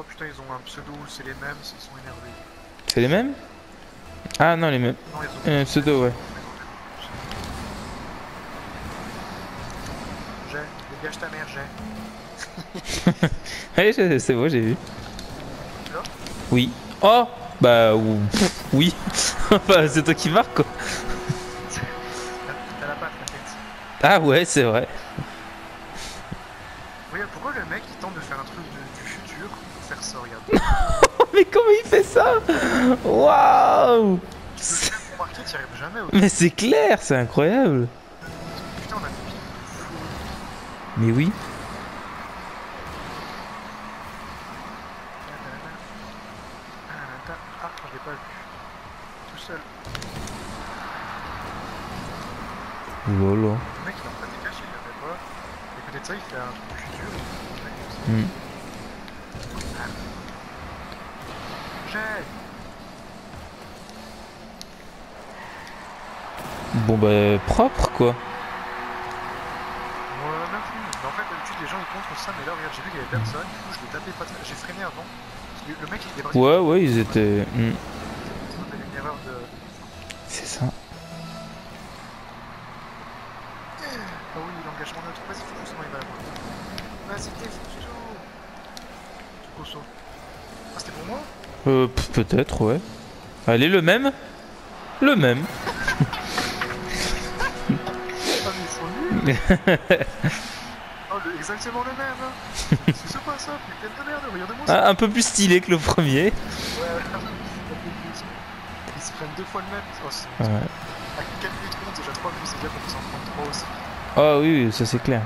Oh putain, ils ont un pseudo, c'est les mêmes, ils sont énervés. C'est les mêmes Ah non, les mêmes. Non, ils ont. Euh, pseudo, ouais. J'ai, dégage ta mère, j'ai. Je- c'est bon, j'ai vu. Là Oui. Oh Bah, oui. Enfin, c'est toi qui marque, quoi. T'as la patte, la tête. Ah ouais, c'est vrai. Regarde, pourquoi le mec il tente de faire un truc de- du futur pour faire ça, regarde. Mais comment il fait ça? Waouh t'y arrives jamais. Mais c'est clair, c'est incroyable. Putain, on a des. Mais oui. Ah, je l'ai pas vu. Tout seul. Lolo. Le mec il est en train de décacher, il l'avait pas. Et ça, il fait un truc futur. et il fait comme ça. Hmm. J'ai Bon bah propre quoi. Moi, même plus. Mais en fait, d'habitude, les gens ils contre ça, mais là, regarde, j'ai vu qu'il y avait personne. Du coup, je l'ai tapé pas J'ai freiné avant. Le mec il était parti. Ouais ouais ils étaient. de. C'est ça. Ah oui, l'engagement neutre. Vas-y, faut doucement, il va l'avoir. Vas-y, t'es fou, Tu cosso. Ah, c'était pour moi? Euh peut-être ouais. Allez le même Le même. Oh, le- exactement le même hein. C'est pas ça, putain de merde, regardez-moi ça Ah, un peu plus stylé que le premier. Ouais, regarde. Ils se prennent deux fois le même. Oh. Ouais. À 4 minutes compte, déjà 3 vues, c'est bien qu'on puisse en prendre 3 aussi. Ah oui, oui, ça c'est clair.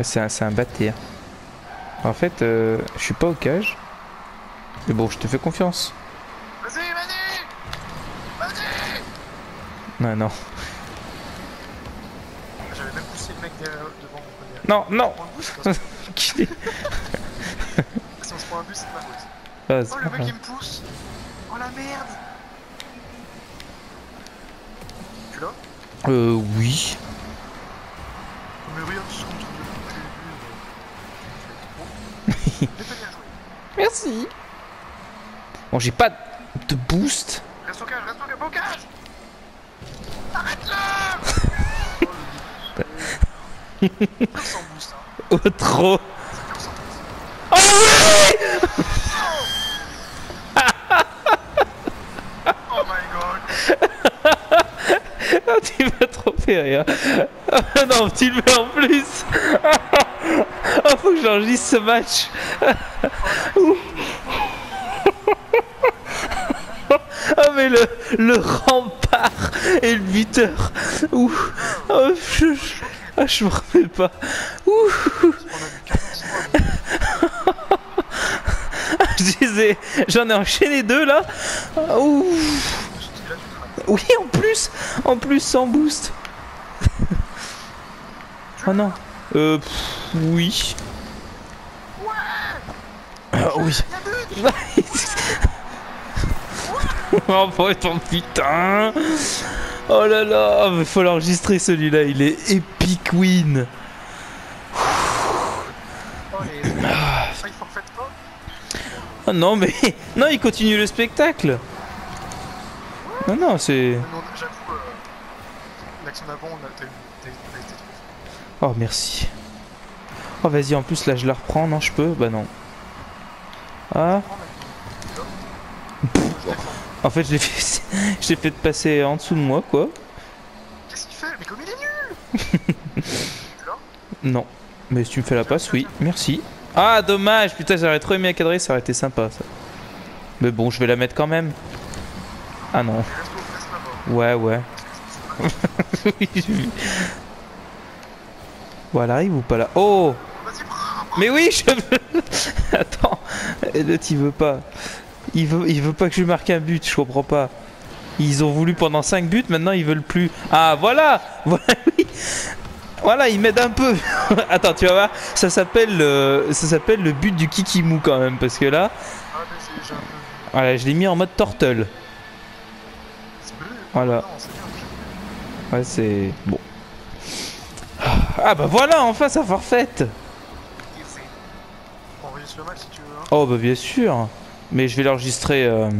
C'est un, un bâtir. En fait, euh, je suis pas au cage. Mais bon, je te fais confiance. Vas-y, vas-y Vas-y Non, non. Devant mon collier. Non, non Qui est- si on se prend un bus, c'est pas faute. Ah, Oh, le mec il me pousse Oh la merde Tu l'as? Euh, oui. Mais regarde ce qu'on trouve depuis le début. euh. Merci. Bon, j'ai pas de boost. Reste au cage, reste au cage, au cage Arrête-le Oh, hein. Oh, trop. Oh oui Oh my god Ah, Tu m'as trop fait rire. Ah, non, tu le mets en plus. Oh, faut que j'enregistre ce match. Ouh. Oh, mais le, le rempart et le buteur. Ouh. Ah, je me rappelle pas. Ouh. On a vu 14 fois. Je les ai- J'en ai enchaîné deux là. Ouh. Oui, en plus, en plus sans boost. oh non. Euh, oui. Ah, oui. oh putain. Oh là là, mais faut l'enregistrer celui-là, il est epic win. Oh les... Ah, pas Oh non, mais non, il continue le spectacle. Non, non, c'est. L'action d'avant, on été. Oh, merci. Oh, vas-y, en plus là, je la reprends. Non, je peux? Bah non. Ah. En fait, je l'ai fait, je fait passer en dessous de moi, quoi. Qu'est-ce qu'il fait? Mais comme il est nul Non. Mais si tu me fais la passe, oui. Merci. Ah, dommage. Putain, j'aurais trop aimé à cadrer, ça aurait été sympa, ça. Mais bon, je vais la mettre quand même. Ah non. Ouais, ouais. Oui. Bon, elle arrive ou pas là? Oh Mais oui, je veux... Attends. L'autre, il veut pas. Il veut, il veut pas que je marque un but, je comprends pas. Ils ont voulu pendant 5 buts, maintenant ils veulent plus. Ah, voilà Voilà, oui Voilà, ils m'aident un peu. Attends, tu vas voir, ça s'appelle ça s'appelle le but du kikimou quand même, parce que là, Ah, mais c'est- j'ai un peu... voilà, je l'ai mis en mode turtle. C'est bleu Voilà. Non, bien. Ouais, c'est... Bon. Ah bah voilà, enfin ça forfait Et c'est- Oh, enregistre le match si tu veux. Hein. Oh bah bien sûr. Mais je vais l'enregistrer. euh,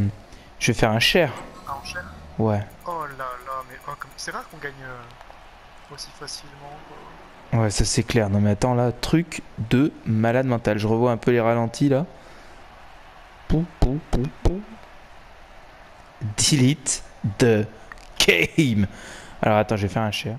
Je vais faire un share. Ah, en. Ouais. Oh là là, mais oh, comme- c'est rare qu'on gagne euh, aussi facilement. Ouais, ça c'est clair. Non mais attends là, truc de malade mental. Je revois un peu les ralentis là. Pou, pou, pou, pou. Delete the game. Alors attends, je vais faire un share.